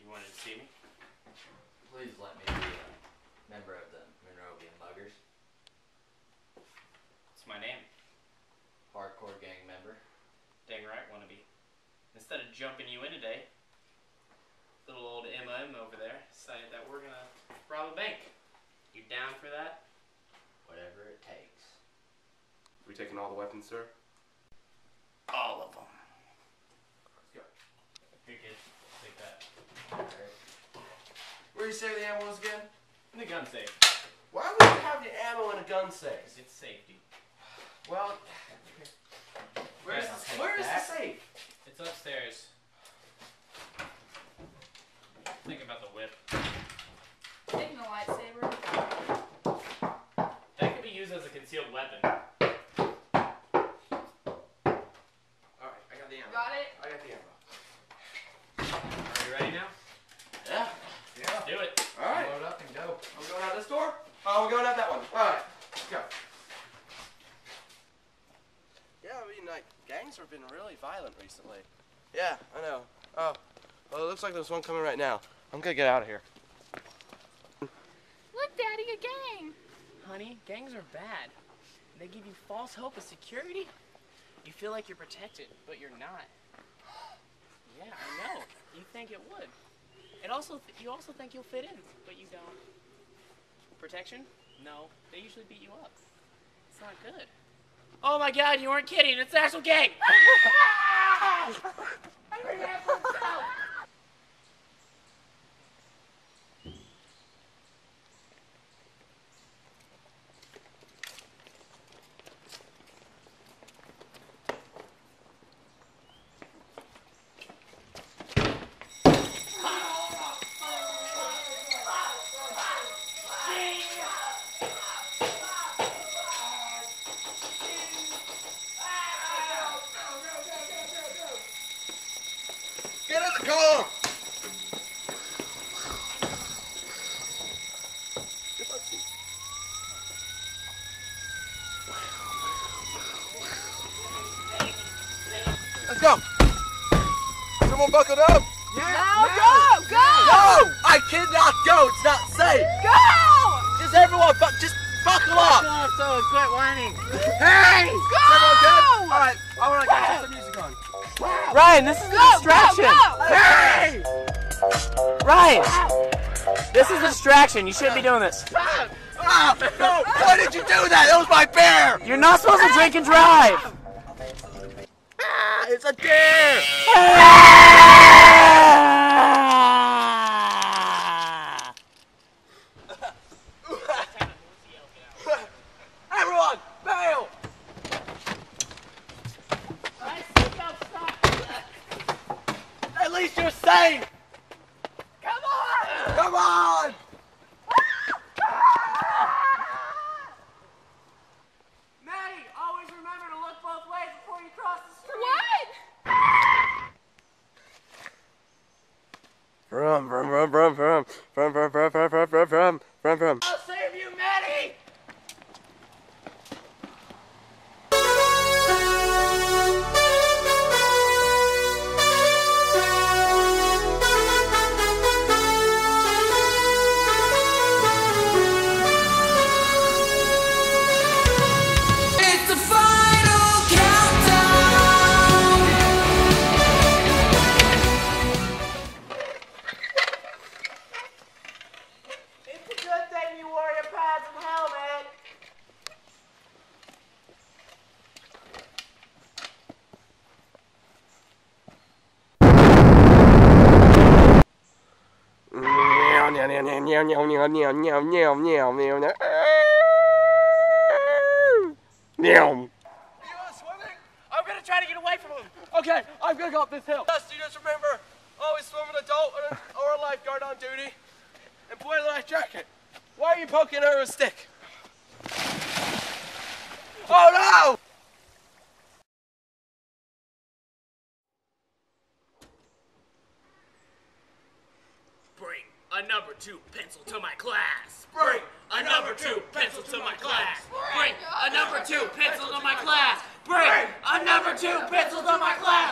You wanted to see me? Please let me be a member of the Monrovian Muggers. It's my name. Hardcore gang member. Dang right, wannabe. Instead of jumping you in today, little old MM over there decided that we're gonna rob a bank. You down for that? Whatever it takes. We taking all the weapons, sir? All of them. Go. Here, kid. Take that. Where you say the ammo is again? In the gun safe. Why would you have the ammo in a gun safe? Because it's safety. Well, where's, the, where's the safe? It's upstairs. Think about the whip. Taking the lightsaber. That could be used as a concealed weapon. All right, I got the ammo. Got it? I got the ammo. Are you ready now? Yeah. Yeah. Do it. All right. Load up and go. Are we going out this door? Oh, we're going out that one. All right. Let's go. Yeah, I mean, like, gangs have been really violent recently. Yeah, I know. Oh, well, it looks like there's one coming right now. I'm gonna get out of here. Look, Daddy, a gang. Honey, gangs are bad. They give you false hope of security. You feel like you're protected, but you're not. Yeah, I know. You think it would. It also you also think you'll fit in, but you don't. Protection? No. They usually beat you up. It's not good. Oh my god, you weren't kidding. It's the actual gang. Get in the car! Get that seat. Let's go! Someone buckled up! No, go, go, No! I cannot go! It's not safe! go, Just everyone, bu- just buckle up! Oh, so quit whining. Hey! Everyone good? go. Alright, I wanna get some music on. Ryan, this is a distraction. go, go. Hey! Ryan, this is a distraction. You shouldn't be doing this. Ah, no! You do that? That was my bear! You're not supposed to drink and drive. Ah, it's a deer! Everyone, bail! At least you're safe! Come on. Come on! vroom, vroom, vroom, vroom, vroom, vroom. I'm gonna try to get away from him. Okay, I'm gonna go up this hill. Yes, you just remember, always swim with an adult or a, lifeguard on duty. And wear the life jacket. Why are you poking her with a stick? Oh no! Bring a number two pencil to my class. Bring a number two pencil to my class. Bring a number two pencil to my class. Bring a number two pencil to my class. Bring a number two pencil to my class.